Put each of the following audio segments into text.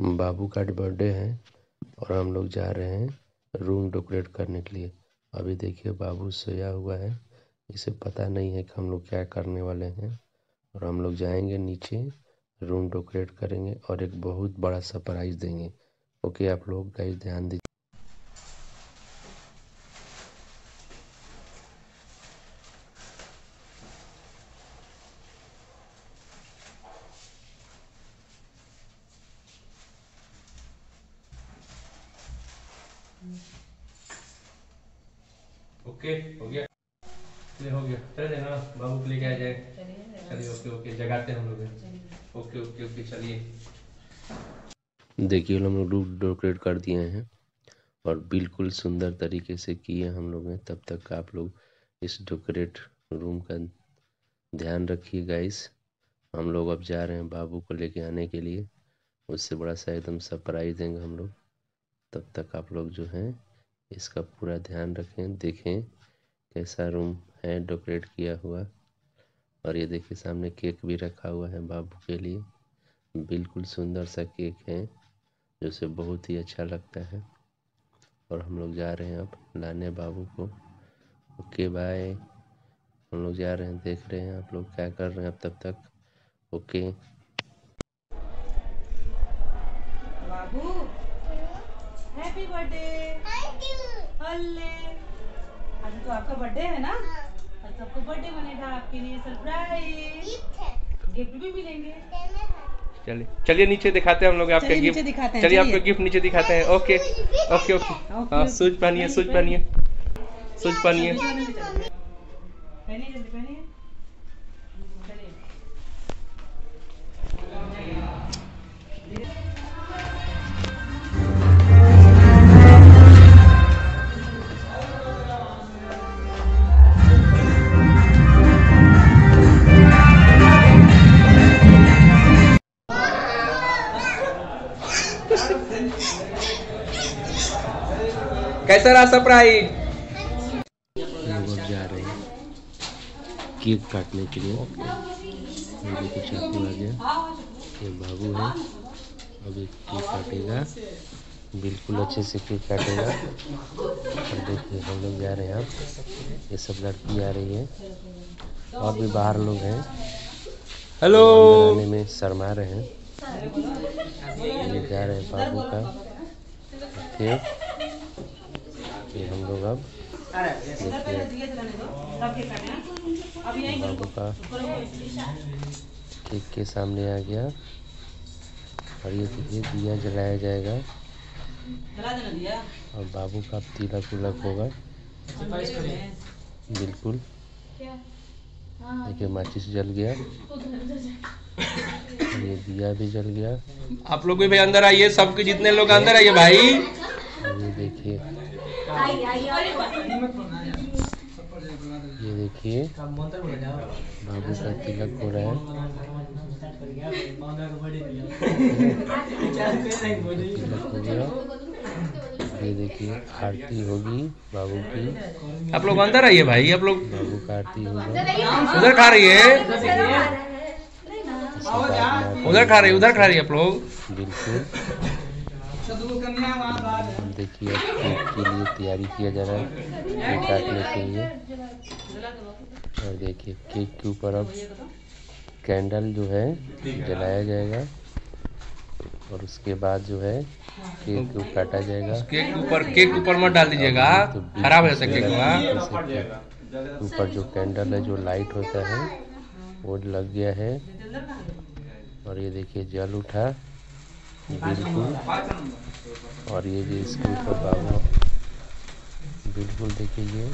बाबू का बर्थडे है और हम लोग जा रहे हैं रूम डेकोरेट करने के लिए। अभी देखिए बाबू सोया हुआ है। इसे पता नहीं है कि हम लोग क्या करने वाले हैं। और हम लोग जाएँगे नीचे रूम डेकोरेट करेंगे और एक बहुत बड़ा सरप्राइज़ देंगे। ओके आप लोग गाइस ध्यान दीजिए। ओके हो गया। चलिए हो गया। चले देना बाबू को लेके आ जाए। चलिए ओके ओके जगाते हम लोग। ओके ओके ओके चलिए। देखिए हम लोग रूम डेकोरेट कर दिए हैं और बिल्कुल सुंदर तरीके से किए हम लोग ने तब तक आप लोग इस डेकोरेट रूम का ध्यान रखिए गाइस हम लोग अब जा रहे हैं बाबू को लेके आने के लिए। उससे बड़ा सा एकदम सरप्राइज़ देंगे हम लोग। तब तक आप लोग जो हैं इसका पूरा ध्यान रखें देखें कैसा रूम है डेकोरेट किया हुआ और ये देखिए सामने केक भी रखा हुआ है बाबू के लिए। बिल्कुल सुंदर सा केक है जो से बहुत ही अच्छा लगता है। और हम लोग जा रहे हैं अब लाने बाबू को। ओके बाय हम लोग जा रहे हैं देख रहे हैं आप लोग क्या कर रहे हैं अब तब तक। ओके। बाबू हैप्पी बर्थडे थैंक यू अल्ले आज तो आपका बर्थडे है ना? आज सबको आपको बर्थडे मनेगा आपके लिए सरप्राइज़ गिफ्ट भी मिलेंगे। चलिए चलिए नीचे दिखाते हैं हम लोग आपके गिफ्ट दिखाते चलिए चलिए। आपको गिफ्ट नीचे दिखाते हैं। ओके ओके ओके हाँ सूज पहनिए सूज पहनिए। सूज पहनिए। पहनिए कैसा रहा सरप्राइज़ लोग अब जा रहे हैं केक काटने के लिए। ये देखिए चाकू आ गया। ये बाबू है। अभी केक काटेगा। बिल्कुल अच्छे से केक काटेगा। और देखिए हम लोग जा रहे हैं अब। ये सब लड़की आ रही है। और भी बाहर लोग हैं। हेलो आने में शर्मा रहे हैं। ये जा रहे हैं बाबू का। केक। देखिए बाबू का केक के सामने आ गया। और ये देखिए दिया जलाया जाएगा। जला देना दिया और बाबू का तिलक उलक होगा। बिल्कुल। देखिए माचिस जल गया। ये दिया भी जल गया। आप लोग भी भाई अंदर आइए सबके जितने लोग अंदर आइए भाई। ये देखिए ये देखिए। बाबू का तिलक हो रहा है। तिलक हो गया ये देखिए आरती होगी बाबू की। आप लोग अंदर आइए भाई आप लोग बाबू का आरती होगा। उधर खा रही है। उधर खा रही उधर खा रही है आप लोग। बिल्कुल। देखिए के लिए तैयारी किया जा रहा है केक काटने के लिए। और देखिए केक के ऊपर अब कैंडल जो है जलाया जाएगा और उसके बाद जो है केक को काटा जाएगा। केक ऊपर केक के ऊपर मत डाल दीजिएगा तो खराब हो है? केक ऐसे केक ऊपर जो कैंडल है जो लाइट होता है वो लग गया है। और ये देखिए जल उठा। और ये जो इसके ऊपर बाबू, बिल्कुल देखिए ये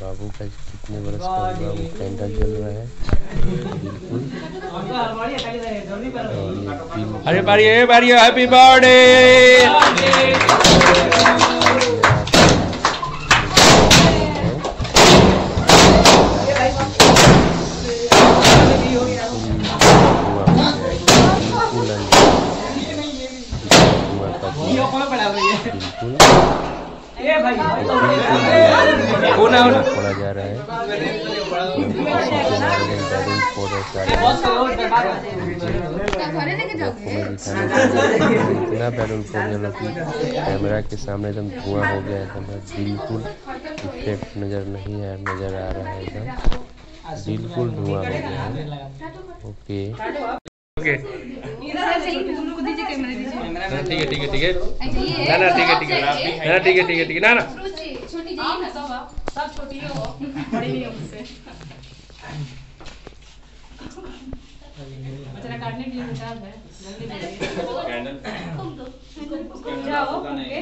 बाबू का कितने बरस का वो कैंडल जल रहा है। बिल्कुल। अरे बारी हैप्पी बर्थडे जा रहा है इतना बैलून कैमरा के सामने एकदम धुआँ हो गया एकदम बिल्कुल इफ़ेक्ट नज़र नहीं है नज़र आ रहा है एकदम बिल्कुल धुआँ हो गया है ओके ओके दीजिए कैमरा दीजिए। हाँ, ठीक है ठीक है ठीक है। ना ना ठीक है ठीक है ना ठीक है ठीक है ठीक है। ना ना। छोटी जाइए ना सब सब छोटी हो बड़ी नहीं हो मुझसे। बच्चा काटने के लिए हिसाब है। जल्दी जाओ ओके।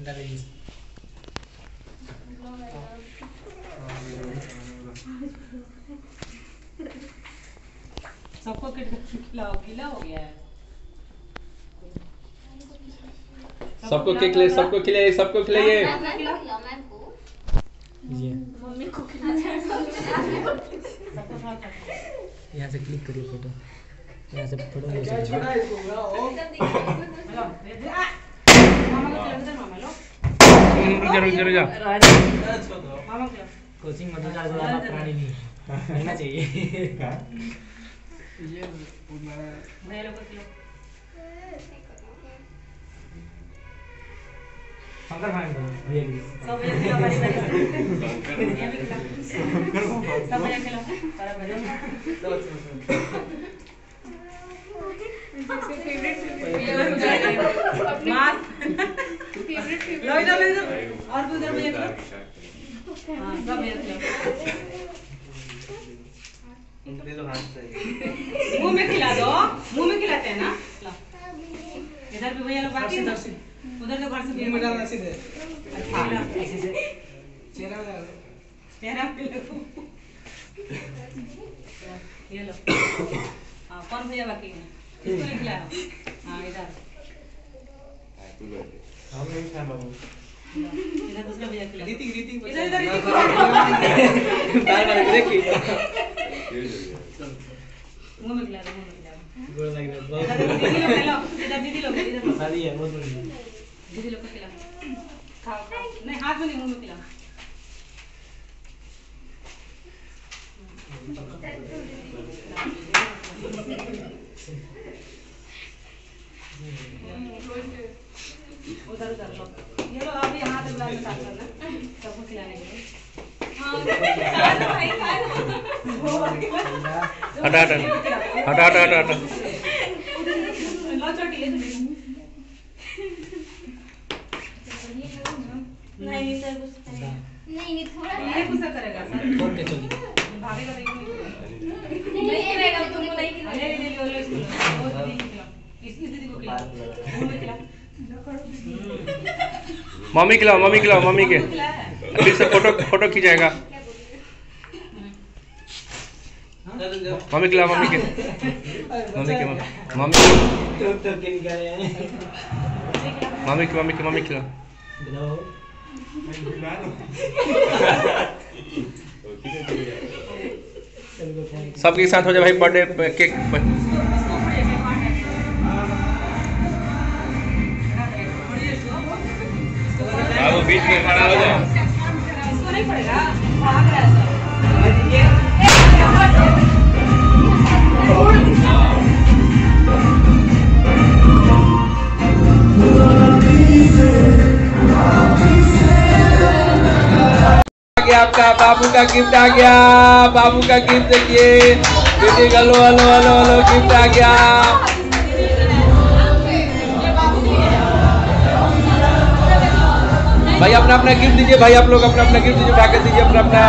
ठंडा रही सबको किट खिलाओ गीला हो गया है सबको केक ले सबको खिलाइए सबको खिलाइए सबको खा यहाँ से क्लिक करिए फ़ोटो यहाँ से फ़ोटो ले सकते हेलो दे दे आ मामा को चला दे मामा लो ज़रूर ज़रूर जा कोचिंग में दो चार प्राणी नहीं. रहना चाहिए. भैया लोग को शंकर भाई को भैया की सब भैया खिलाओ बारी खिलाओ सब भैया खिलाओ सारा भैया मार लो इधर इधर और उधर भैया खिलाओ हाँ सब भैया खिलाओ मुँह में खिला दो मुँह में खिलाते हैं ना इधर भी भैया लोग बाकी हैं। उधर तो घर से भैया बाकी हैं। अच्छा लो। चेहरा डाल चेहरा पे लो ये लो हाँ कौन भैया बाकी है किसको नहीं खिलाया हाँ इधर हाथ में में खिलाओ उधर उधर लो ये लो अभी हाथ गुलाब में साफ़ करना सबको खिलाने के लिए। हटा हटा हटा। हटा हटा हटा छोटी नहीं सर कुछ नहीं। नहीं थोड़ा ये कुछ करेगा सर। भागेगा तो नहीं करेगा तुमको नहीं खिलाएगा। अरे ले लो लो इसको वो दीदी को खिलाओ इस दीदी को में खिलाओ मम्मी खिलाओ मम्मी खिलाओ, मम्मी के। फिर से फ़ोटो फ़ोटो खिंचाएगा। मम्मी खिलाओ, मम्मी के। मम्मी के, मम्मी मम्मी के, मम्मी की मम्मी की खिलाओ। सबके साथ हो जाए भाई बर्थडे केक बाबू, बीच में खड़ा हो आपका? बाबू का गिफ्ट आ गया। बाबू का गिफ्ट देखिए। गिफ्ट आ गया। भाई अपना अपना गिफ्ट दीजिए भाई आप लोग अपना अपना गिफ्ट दीजिए पैकेज दीजिए अपना अपना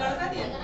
लड़का दिया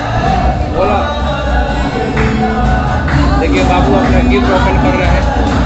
बाबू अपना गिफ्ट ओपन कर रहे हैं।